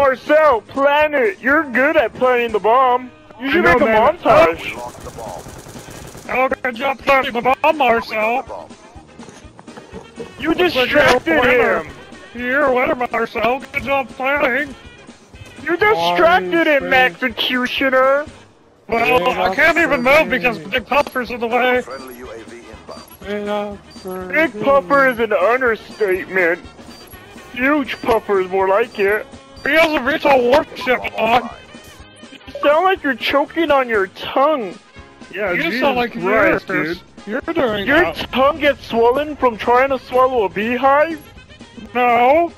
Marcel, Planet. You're good at planning the bomb. You should I make a man. montage. Lost the bomb. Oh, good job planting the bomb, Marcel. You like you're a distracted him. You're a winner, Marcel. Good job planning. You distracted him, executioner. Well, I can't even move because Big Puffer's in the way. Friendly UAV inbound. Big puffer is an understatement. Huge puffer is more like it. He has a retail warship on. You sound like you're choking on your tongue. Yeah, you Jesus sound like Christ, yours. dude. You're doing Your that. tongue gets swollen from trying to swallow a beehive? No.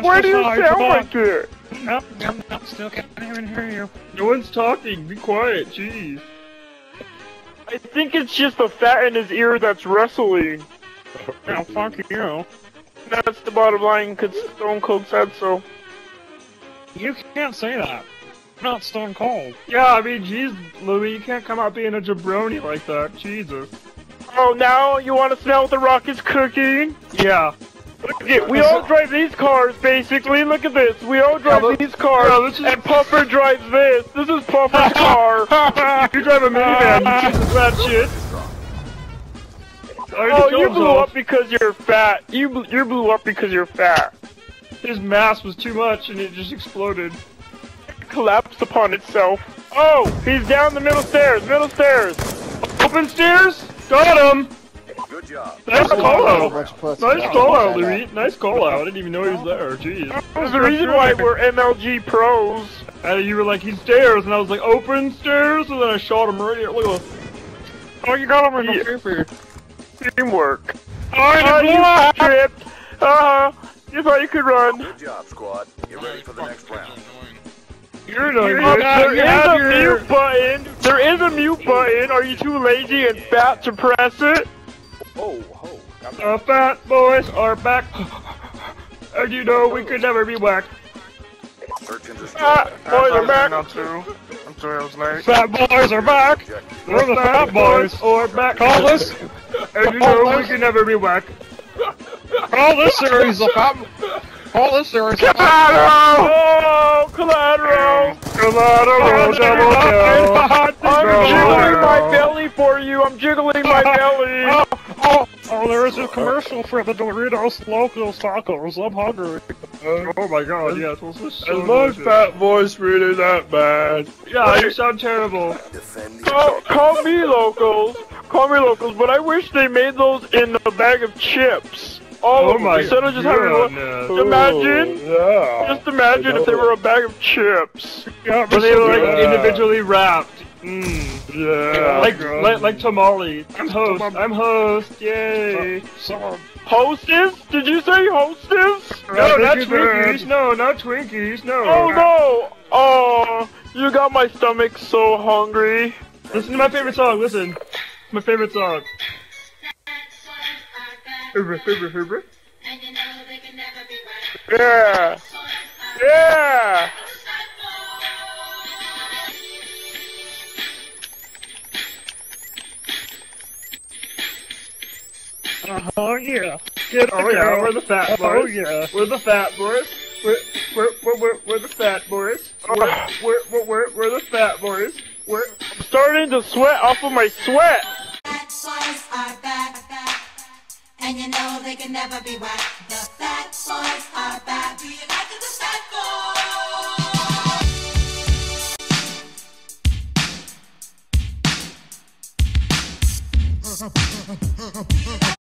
Why do you That's sound fine, like it? Nope, nope, nope, still can't even hear you. No one's talking. Be quiet. Jeez. I think it's just the fat in his ear that's wrestling. Now, fuck you. That's the bottom line, because Stone Cold said so. You can't say that. You're not Stone Cold. Yeah, I mean, jeez, Lui, you can't come out being a jabroni like that. Jesus. Oh, now you want to smell what the rock is cooking? Yeah. Look at we all drive these cars, basically. Look at this. We all drive Yeah, these cars, yeah, is- and Puffer drives this. This is Puffer's car. you drive a minivan, of fat shit. Oh, you blew up because you're fat. You bl- you blew up because you're fat. His mass was too much and it just exploded. It collapsed upon itself. Oh, he's down the middle stairs. Middle stairs. Open stairs. Got him. Good job. Nice call out. Nice one. call out, Lui. Nice call out. I didn't even know he was there. Jeez. There's the reason why we're MLG pros. And you were like, he's stairs, and I was like, open stairs, and then I shot him right here. Look at this. Oh, you got him in Yeah. the paper. Teamwork. Oh, Oh, you blew you. Uh-huh. You thought you could run. Good job, squad. Get ready for the next round. You're doing You good. got- There you is a your- mute button. There is a mute button. Are you too lazy and fat to press it? Oh, ho. Got The fat boys are back. And you know we could never be whacked. Search and destroy. Fat boys are back. I'm sorry I was late. Fat boys are back! Objective. We're the fat boys! are back. Call this, And you know we can never be whacked. call this series the fat... Call this series the fat... Oh, collateral. Collateral double kill. I'm jiggling my belly for you. I'm jiggling my belly. Oh, oh, oh, there is a commercial for the Doritos Locos Tacos. I'm hungry. Oh my god, yes. Well, this is so Is my fat voice really that bad? Yeah, you sound terrible. Defend Call, call me locals. Call me locals, but I wish they made those in a bag of chips. All Oh of my instead of just having one. goodness. Imagine, Yeah. just imagine if they were a bag of chips. Yeah, But they were like Yeah. individually wrapped. Mmm. Yeah. Like, like, like tamale. I'm host. I'm host. Yay. So, Hostess? Did you say hostess? I No, not Twinkies. did. No, not Twinkies. No. Oh no. Oh, you got my stomach so hungry. Listen to my favorite song. Listen. My favorite song. Hoover, hoover, hoover. Yeah. Yeah. oh yeah. Get Oh yeah, we're oh, the fat boys. Oh boys. yeah. We're the fat boys. We're we're we're we're, we're the fat boys. We're, we're we're we're we're the fat boys. We're starting to sweat off of my sweat. Fat boys are back, and you know they can never be whacked. The fat boys are back. Do you like the fat boys?